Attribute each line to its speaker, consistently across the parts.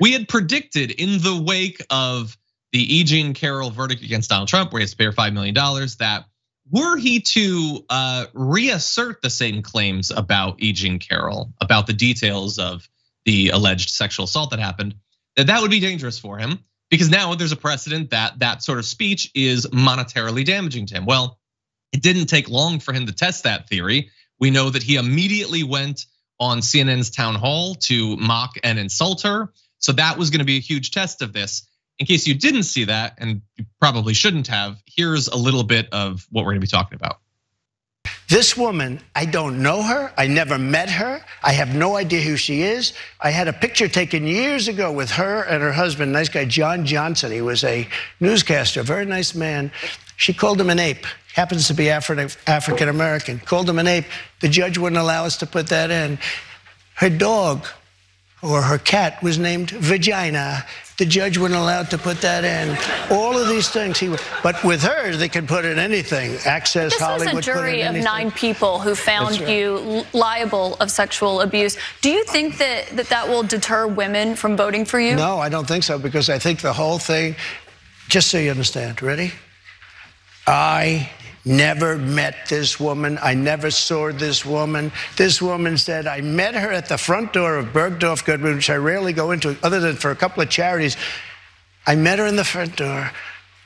Speaker 1: We had predicted in the wake of the E. Jean Carroll verdict against Donald Trump, where he has to pay $5 million, that were he to uh, reassert the same claims about E. Jean Carroll, about the details of the alleged sexual assault that happened, that that would be dangerous for him because now there's a precedent that that sort of speech is monetarily damaging to him. Well, it didn't take long for him to test that theory. We know that he immediately went on CNN's town hall to mock and insult her. So that was gonna be a huge test of this. In case you didn't see that, and you probably shouldn't have, here's a little bit of what we're gonna be talking about.
Speaker 2: This woman, I don't know her. I never met her. I have no idea who she is. I had a picture taken years ago with her and her husband, nice guy, John Johnson. He was a newscaster, a very nice man. She called him an ape. Happens to be African American. Called him an ape. The judge wouldn't allow us to put that in. Her dog or her cat was named Vagina. The judge wasn't allowed to put that in. All of these things he would, but with her they could put in anything. Access
Speaker 3: this
Speaker 2: Hollywood.
Speaker 3: This was a jury of nine people who found right. you liable of sexual abuse. Do you think that, that that will deter women from voting for you?
Speaker 2: No, I don't think so because I think the whole thing. Just so you understand, ready? I never met this woman. I never saw this woman. This woman said, I met her at the front door of Bergdorf Goodman, which I rarely go into other than for a couple of charities. I met her in the front door.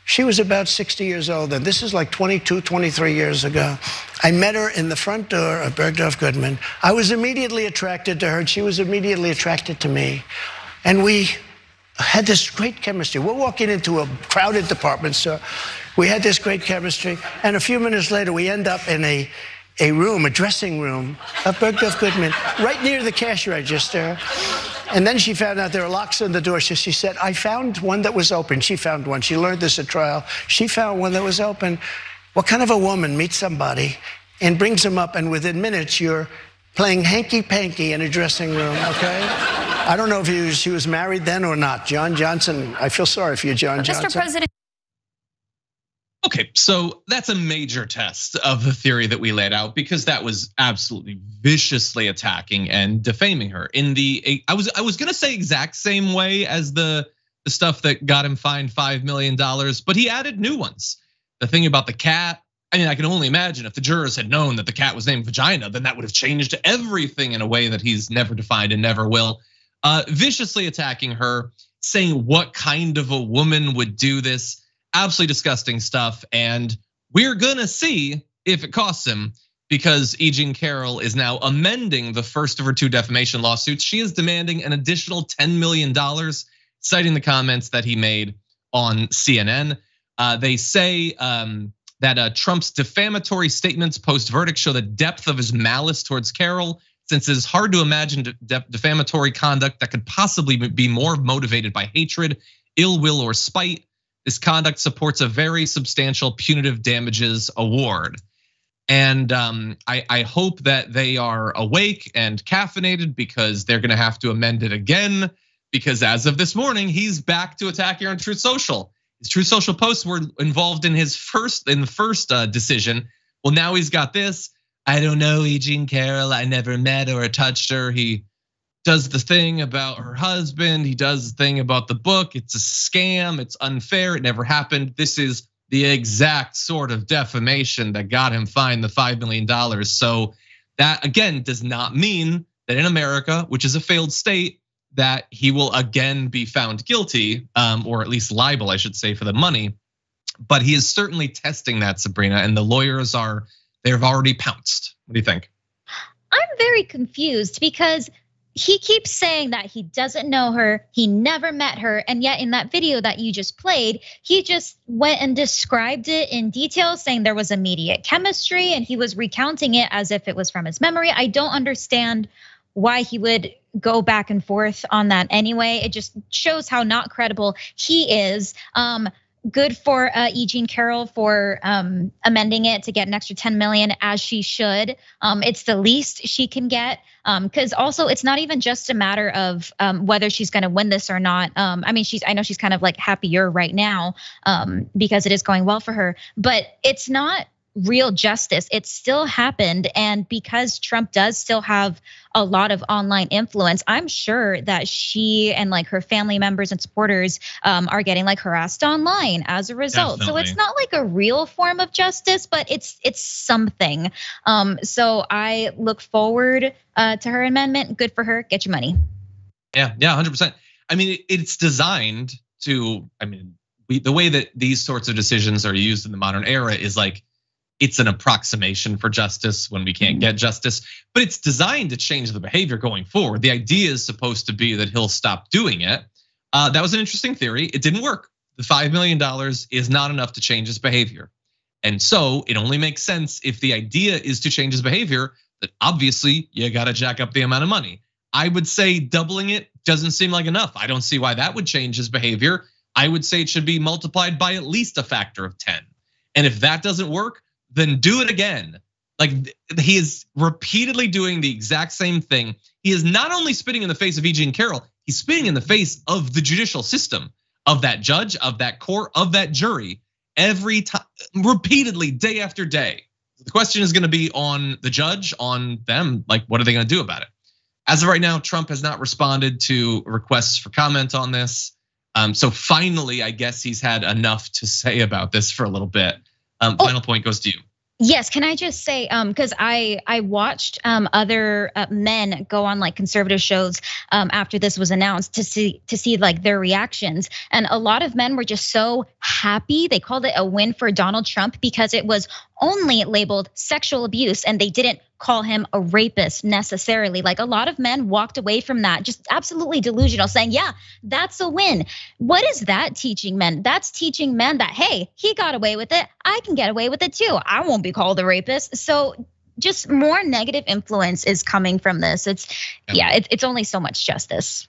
Speaker 2: She was about 60 years old, and this is like 22, 23 years ago. I met her in the front door of Bergdorf Goodman. I was immediately attracted to her, and she was immediately attracted to me. And we had this great chemistry. We're walking into a crowded department store. We had this great chemistry, and a few minutes later, we end up in a a room, a dressing room of Bergdorf Goodman, right near the cash register. And then she found out there were locks on the door. So she said, I found one that was open. She found one. She learned this at trial. She found one that was open. What kind of a woman meets somebody and brings them up, and within minutes, you're playing hanky panky in a dressing room, okay? I don't know if he was, she was married then or not. John Johnson, I feel sorry for you, John Johnson.
Speaker 3: Mr. President.
Speaker 1: Okay, so that's a major test of the theory that we laid out because that was absolutely viciously attacking and defaming her in the I was I was going to say exact same way as the the stuff that got him fined 5 million dollars, but he added new ones. The thing about the cat, I mean, I can only imagine if the jurors had known that the cat was named Vagina, then that would have changed everything in a way that he's never defined and never will. Uh, viciously attacking her, saying what kind of a woman would do this absolutely disgusting stuff. And we're gonna see if it costs him because E. Jean Carroll is now amending the first of her two defamation lawsuits. She is demanding an additional $10 million, citing the comments that he made on CNN. Uh, they say um, that uh, Trump's defamatory statements post verdict show the depth of his malice towards Carroll, since it is hard to imagine defamatory conduct that could possibly be more motivated by hatred, ill will, or spite. This conduct supports a very substantial punitive damages award. And um, I, I, hope that they are awake and caffeinated because they're gonna have to amend it again. Because as of this morning, he's back to attack here on Truth Social. His Truth Social posts were involved in his first in the first uh, decision. Well, now he's got this. I don't know, E. Jean Carroll. I never met or touched her. He does the thing about her husband. He does the thing about the book. It's a scam. It's unfair. It never happened. This is the exact sort of defamation that got him fined the $5 million. So that again does not mean that in America, which is a failed state, that he will again be found guilty, um, or at least liable, I should say, for the money. But he is certainly testing that, Sabrina, and the lawyers are, they've already pounced. What do you think?
Speaker 4: I'm very confused because he keeps saying that he doesn't know her, he never met her, and yet in that video that you just played, he just went and described it in detail, saying there was immediate chemistry, and he was recounting it as if it was from his memory. I don't understand why he would go back and forth on that anyway. It just shows how not credible he is. Um, good for uh, E. Jean Carroll for um, amending it to get an extra 10 million as she should. Um, it's the least she can get because um, also it's not even just a matter of um, whether she's going to win this or not. Um, I mean, she's I know she's kind of like happier right now um, because it is going well for her, but it's not real justice. It still happened. And because Trump does still have a lot of online influence, I'm sure that she and like her family members and supporters um, are getting like harassed online as a result. Definitely. So it's not like a real form of justice, but it's it's something. Um, so I look forward uh, to her amendment. Good for her. Get your money.
Speaker 1: Yeah, yeah, hundred percent. I mean, it's designed to. I mean, we, the way that these sorts of decisions are used in the modern era is like it's an approximation for justice when we can't mm-hmm. get justice, but it's designed to change the behavior going forward. The idea is supposed to be that he'll stop doing it. Uh, that was an interesting theory. It didn't work. The $5 million is not enough to change his behavior. And so it only makes sense if the idea is to change his behavior, that obviously you gotta jack up the amount of money. I would say doubling it doesn't seem like enough. I don't see why that would change his behavior. I would say it should be multiplied by at least a factor of 10. And if that doesn't work, then do it again. Like he is repeatedly doing the exact same thing. He is not only spitting in the face of E. Jean Carroll, he's spitting in the face of the judicial system, of that judge, of that court, of that jury, every time, repeatedly, day after day. The question is going to be on the judge, on them. Like, what are they going to do about it? As of right now, Trump has not responded to requests for comment on this. Um, so finally, I guess he's had enough to say about this for a little bit. Um, oh. Final point goes to you.
Speaker 4: Yes, can I just say, um, because I I watched um other uh, men go on like conservative shows um after this was announced to see to see like their reactions, and a lot of men were just so happy. They called it a win for Donald Trump because it was only labeled sexual abuse, and they didn't call him a rapist necessarily. Like a lot of men walked away from that just absolutely delusional, saying, Yeah, that's a win. What is that teaching men? That's teaching men that, hey, he got away with it. I can get away with it too. I won't be called a rapist. So just more negative influence is coming from this. It's, yeah, it, it's only so much justice.